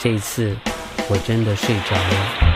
这一次我真的睡着了。